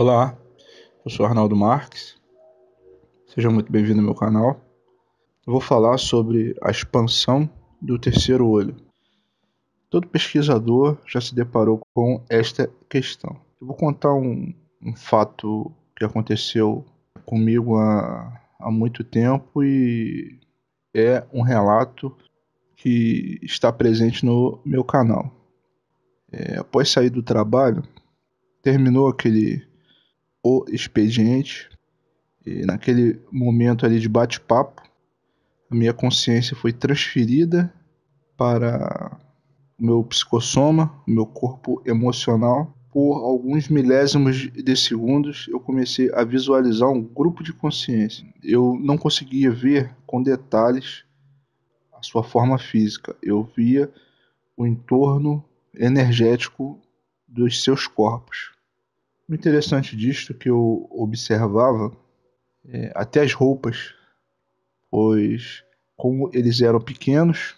Olá, eu sou Arnaldo Marques. Seja muito bem-vindo ao meu canal. Eu vou falar sobre a expansão do terceiro olho. Todo pesquisador já se deparou com esta questão. Eu vou contar um, um fato que aconteceu comigo há, há muito tempo e é um relato que está presente no meu canal. É, após sair do trabalho, terminou aquele o expediente e naquele momento ali de bate-papo, a minha consciência foi transferida para o meu psicossoma, o meu corpo emocional. Por alguns milésimos de segundos, eu comecei a visualizar um grupo de consciência. Eu não conseguia ver com detalhes a sua forma física. Eu via o entorno energético dos seus corpos. O interessante disto que eu observava é, até as roupas, pois como eles eram pequenos,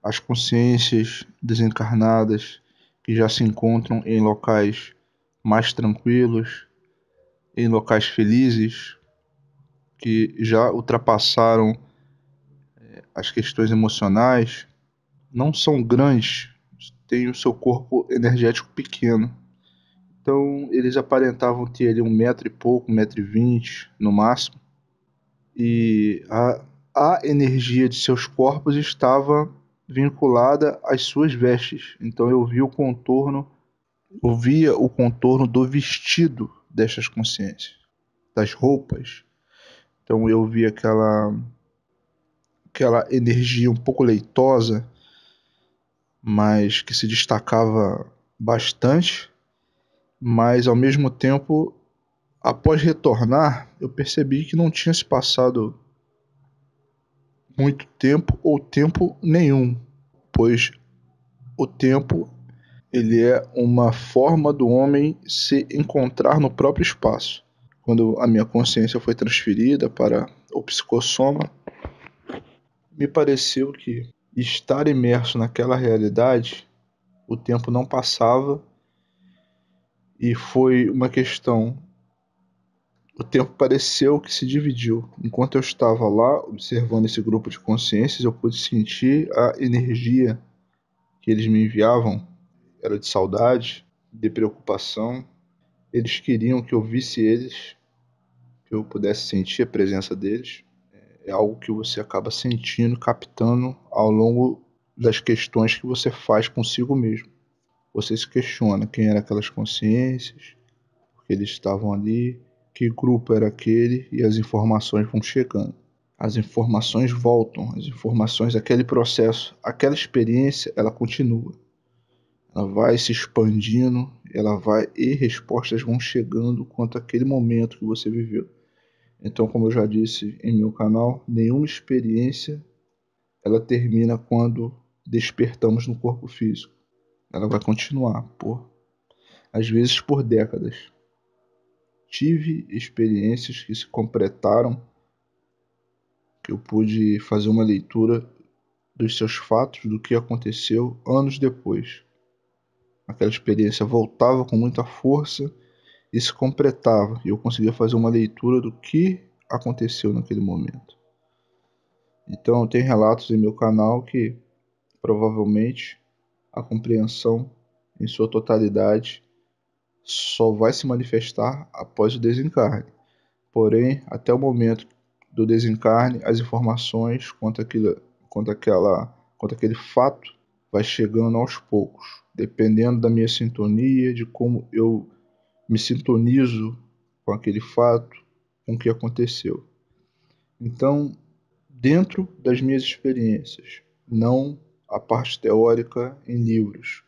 as consciências desencarnadas que já se encontram em locais mais tranquilos, em locais felizes, que já ultrapassaram é, as questões emocionais, não são grandes, têm o seu corpo energético pequeno. Então eles aparentavam ter ali um metro e pouco, um metro e vinte no máximo. E a, a energia de seus corpos estava vinculada às suas vestes. Então eu vi o contorno, eu via o contorno do vestido destas consciências, das roupas. Então eu vi aquela aquela energia um pouco leitosa, mas que se destacava bastante, mas ao mesmo tempo, após retornar, eu percebi que não tinha se passado muito tempo ou tempo nenhum, pois o tempo ele é uma forma do homem se encontrar no próprio espaço. Quando a minha consciência foi transferida para o psicossoma, me pareceu que estar imerso naquela realidade, o tempo não passava e foi uma questão o tempo pareceu que se dividiu. Enquanto eu estava lá observando esse grupo de consciências, eu pude sentir a energia que eles me enviavam. Era de saudade, de preocupação. Eles queriam que eu visse eles, que eu pudesse sentir a presença deles. É algo que você acaba sentindo, captando ao longo das questões que você faz consigo mesmo. Você se questiona quem eram aquelas consciências, porque eles estavam ali, que grupo era aquele e as informações vão chegando. As informações voltam, as informações daquele processo, aquela experiência, ela continua. Ela vai se expandindo, ela vai e respostas vão chegando quanto àquele momento que você viveu. Então, como eu já disse em meu canal, nenhuma experiência ela termina quando despertamos no corpo físico. Ela vai continuar por às vezes por décadas tive experiências que se completaram, que eu pude fazer uma leitura dos seus fatos, do que aconteceu anos depois. Aquela experiência voltava com muita força e se completava, e eu conseguia fazer uma leitura do que aconteceu naquele momento. Então, tem relatos em meu canal que provavelmente a compreensão em sua totalidade só vai se manifestar após o desencarne. Porém, até o momento do desencarne, as informações quanto, aquilo, quanto, aquela, quanto aquele fato vai chegando aos poucos, dependendo da minha sintonia, de como eu me sintonizo com aquele fato, com o que aconteceu. Então, dentro das minhas experiências, não a parte teórica em livros.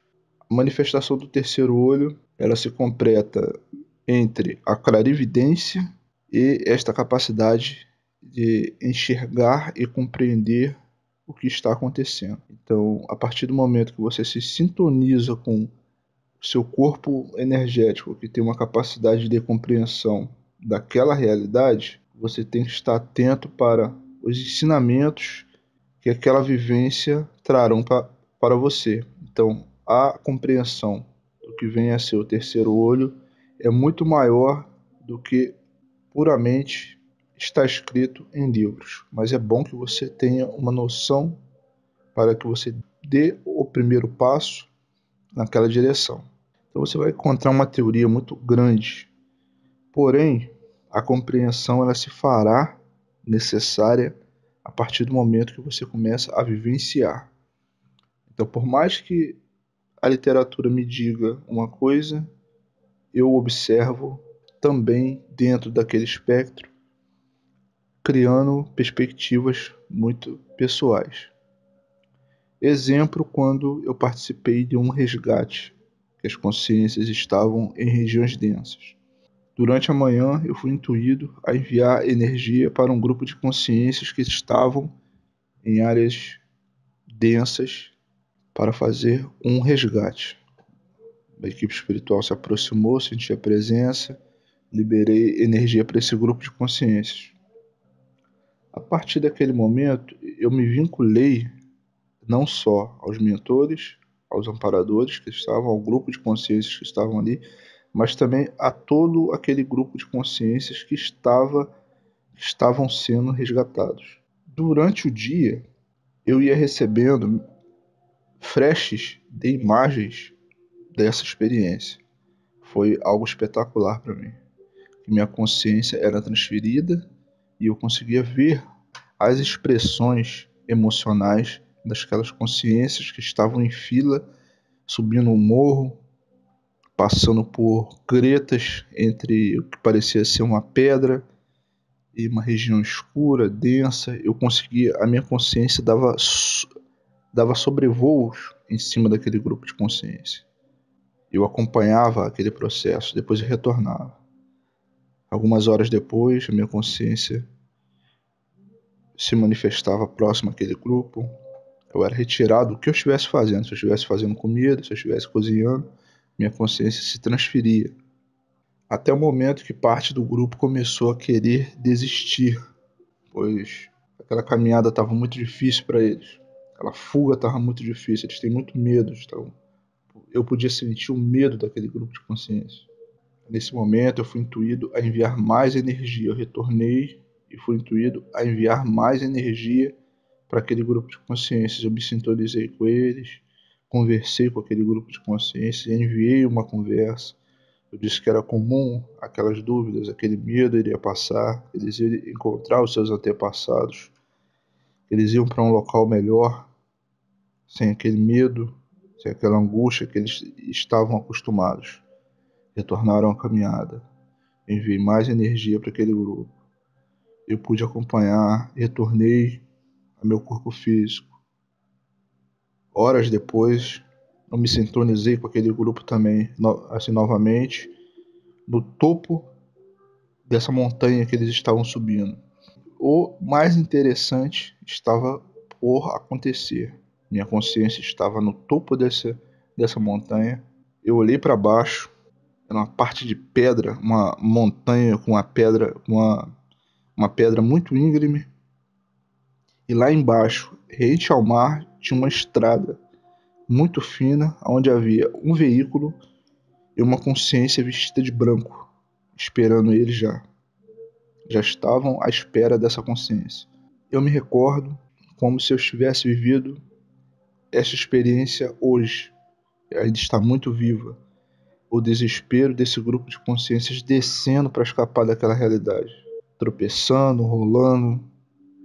A manifestação do terceiro olho ela se completa entre a clarividência e esta capacidade de enxergar e compreender o que está acontecendo. Então, a partir do momento que você se sintoniza com o seu corpo energético, que tem uma capacidade de compreensão daquela realidade, você tem que estar atento para os ensinamentos que aquela vivência trarão para você. Então, a compreensão que vem a ser o terceiro olho é muito maior do que puramente está escrito em livros, mas é bom que você tenha uma noção para que você dê o primeiro passo naquela direção. Então você vai encontrar uma teoria muito grande, porém a compreensão ela se fará necessária a partir do momento que você começa a vivenciar. Então, por mais que a literatura me diga uma coisa, eu observo também dentro daquele espectro, criando perspectivas muito pessoais. Exemplo, quando eu participei de um resgate, que as consciências estavam em regiões densas. Durante a manhã, eu fui intuído a enviar energia para um grupo de consciências que estavam em áreas densas para fazer um resgate. A equipe espiritual se aproximou, senti a presença, liberei energia para esse grupo de consciências. A partir daquele momento, eu me vinculei não só aos mentores, aos amparadores que estavam, ao grupo de consciências que estavam ali, mas também a todo aquele grupo de consciências que estava estavam sendo resgatados. Durante o dia, eu ia recebendo flashes de imagens dessa experiência. Foi algo espetacular para mim. Minha consciência era transferida e eu conseguia ver as expressões emocionais daquelas consciências que estavam em fila, subindo um morro, passando por gretas entre o que parecia ser uma pedra e uma região escura, densa. Eu conseguia, a minha consciência dava dava sobrevoos em cima daquele grupo de consciência. Eu acompanhava aquele processo, depois eu retornava. Algumas horas depois, a minha consciência se manifestava próximo àquele grupo. Eu era retirado do que eu estivesse fazendo. Se eu estivesse fazendo comida, se eu estivesse cozinhando, minha consciência se transferia. Até o momento que parte do grupo começou a querer desistir, pois aquela caminhada estava muito difícil para eles. Aquela fuga estava muito difícil, eles têm muito medo. Então, eu podia sentir o medo daquele grupo de consciência. Nesse momento, eu fui intuído a enviar mais energia. Eu retornei e fui intuído a enviar mais energia para aquele grupo de consciências. Eu me sintonizei com eles, conversei com aquele grupo de consciências, enviei uma conversa. Eu disse que era comum aquelas dúvidas, aquele medo iria passar, eles iam encontrar os seus antepassados, eles iam para um local melhor, sem aquele medo, sem aquela angústia que eles estavam acostumados. Retornaram à caminhada. Enviei mais energia para aquele grupo. Eu pude acompanhar, retornei ao meu corpo físico. Horas depois, eu me sintonizei com aquele grupo também, assim novamente, no topo dessa montanha que eles estavam subindo. O mais interessante estava por acontecer. Minha consciência estava no topo dessa, dessa montanha. Eu olhei para baixo, era uma parte de pedra, uma montanha com uma pedra, uma, uma pedra muito íngreme. E lá embaixo, rente ao mar, tinha uma estrada muito fina, onde havia um veículo e uma consciência vestida de branco, esperando eles já. Já estavam à espera dessa consciência. Eu me recordo como se eu tivesse vivido essa experiência hoje ainda está muito viva. O desespero desse grupo de consciências descendo para escapar daquela realidade, tropeçando, rolando,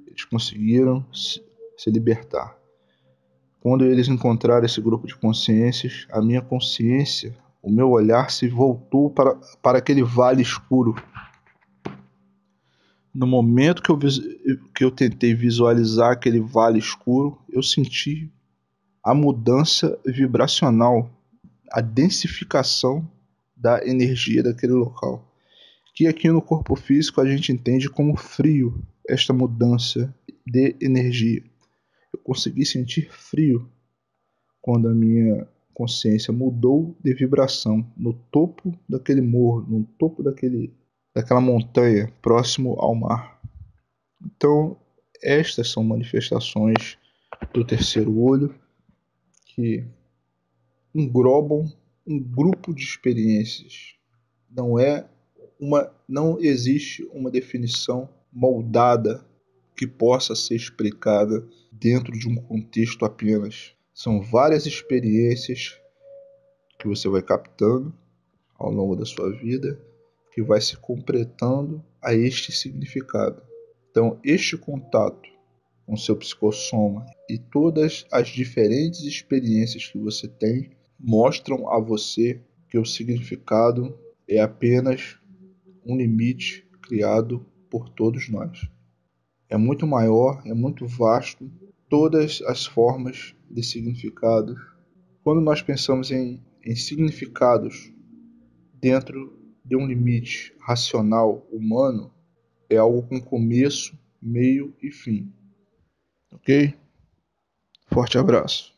eles conseguiram se, se libertar. Quando eles encontraram esse grupo de consciências, a minha consciência, o meu olhar se voltou para, para aquele vale escuro. No momento que eu, que eu tentei visualizar aquele vale escuro, eu senti a mudança vibracional, a densificação da energia daquele local. Que aqui no corpo físico a gente entende como frio esta mudança de energia. Consegui sentir frio quando a minha consciência mudou de vibração no topo daquele morro, no topo daquele, daquela montanha próximo ao mar. Então, estas são manifestações do terceiro olho que englobam um grupo de experiências não é uma não existe uma definição moldada que possa ser explicada dentro de um contexto apenas. São várias experiências que você vai captando ao longo da sua vida que vai se completando a este significado. Então, este contato com seu psicossoma e todas as diferentes experiências que você tem mostram a você que o significado é apenas um limite criado por todos nós. É muito maior, é muito vasto, todas as formas de significados. Quando nós pensamos em, em significados dentro de um limite racional humano, é algo com começo, meio e fim. Ok? Forte abraço.